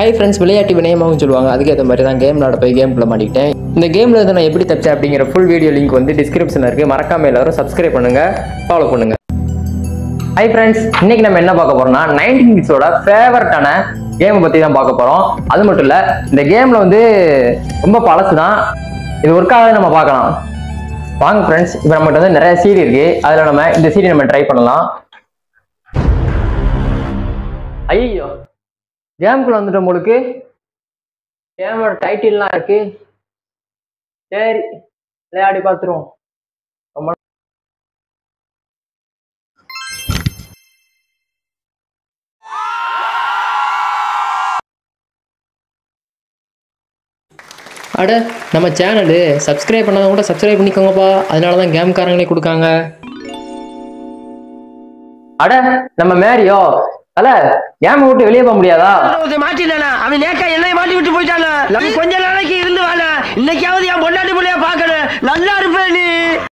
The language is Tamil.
ஹை ஃப்ரெண்ட்ஸ் விளையாட்டு வினயமாகவும் சொல்லுவாங்க. அதுக்கேற்ற மாதிரி தான் கேம் விளாட போய் கேம்குள்ளே மாட்டிக்கிட்டேன். இந்த கேமில் இருந்து நான் எப்படி தப்பிச்சேன் அப்படிங்கிற ஃபுல் வீடியோ லிங்க் வந்து டிஸ்கிரிப்ஷனில் இருக்குது மறக்காம எல்லாரும் சப்ஸ்கிரைப் பண்ணுங்கள் ஃபாலோ பண்ணுங்கள் ஹை ஃப்ரெண்ட்ஸ் இன்னைக்கு நம்ம என்ன பார்க்க போறோம்னா நைன்டீன் கிட்ஸோட ஃபேவரட்டான கேமை பற்றி தான் பார்க்க போகிறோம் அது மட்டும் இல்லை இந்த கேமில் வந்து ரொம்ப பழசு தான் இது ஒர்க் ஆகாத நம்ம பார்க்கலாம். வாங்க ஃப்ரெண்ட்ஸ் இப்போ நம்மகிட்ட வந்து நிறைய சீரி இருக்கு. அதில் நம்ம இந்த சீரி நம்ம ட்ரை பண்ணலாம். ஐயோ கேமுக்குள்ள வந்துட்டோம் உங்களுக்கு. கேமோட டைட்டில்லாம் இருக்கு. சரி விளையாடி பார்த்துருவோம். ரொம்ப அட நம்ம சேனலு சப்ஸ்கிரைப் பண்ணாதவங்க கூட சப்ஸ்கிரைப் பண்ணிக்கோங்கப்பா. அதனால தான் கேம்காரங்களே கொடுக்காங்க. அட நம்ம மேரியோ அல்ல ஏமா விட்டு வெளியே போக முடியாதா? மாட்டினா அவன் நேக்கா என்னை மாட்டி விட்டு போயிட்டானா? நம்ம கொஞ்ச நாளைக்கு இருந்து வாழ இன்னைக்காவது என் பொண்டாட்டி பிள்ளைய பாக்கணும் நல்லா இருப்பேன்